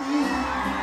Hum.